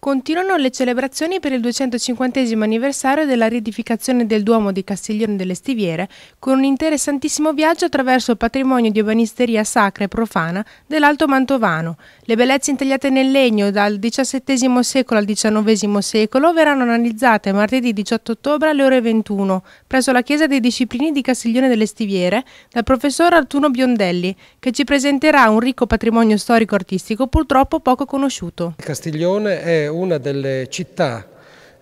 Continuano le celebrazioni per il 250 anniversario della riedificazione del Duomo di Castiglione delle Stiviere, con un interessantissimo viaggio attraverso il patrimonio di ebanisteria sacra e profana dell'Alto Mantovano. Le bellezze intagliate nel legno dal XVII secolo al XIX secolo verranno analizzate martedì 18 ottobre alle ore 21 presso la Chiesa dei Disciplini di Castiglione delle Stiviere dal professor Artuno Biondelli, che ci presenterà un ricco patrimonio storico-artistico purtroppo poco conosciuto. Castiglione è una delle città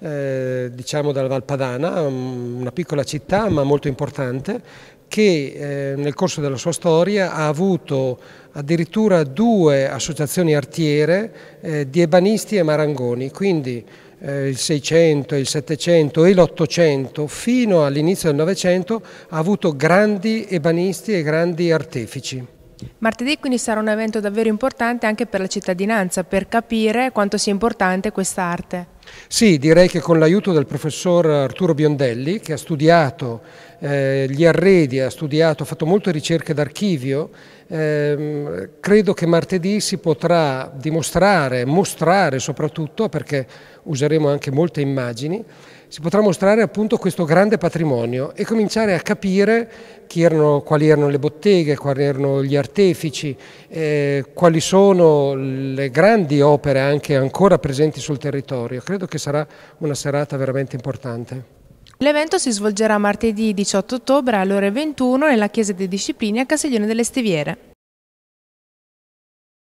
eh, diciamo della Valpadana, una piccola città ma molto importante che eh, nel corso della sua storia ha avuto addirittura due associazioni artiere eh, di ebanisti e marangoni, quindi eh, il 600, il 700 e l'800 fino all'inizio del Novecento ha avuto grandi ebanisti e grandi artefici. Martedì quindi sarà un evento davvero importante anche per la cittadinanza, per capire quanto sia importante quest'arte. Sì, direi che con l'aiuto del professor Arturo Biondelli, che ha studiato eh, gli arredi, ha studiato, ha fatto molte ricerche d'archivio, eh, credo che martedì si potrà dimostrare, mostrare soprattutto, perché useremo anche molte immagini, si potrà mostrare appunto questo grande patrimonio e cominciare a capire erano, quali erano le botteghe, quali erano gli artefici, eh, quali sono le grandi opere anche ancora presenti sul territorio. Credo che sarà una serata veramente importante. L'evento si svolgerà martedì 18 ottobre alle ore 21 nella Chiesa dei Disciplini a Castiglione delle Stiviere.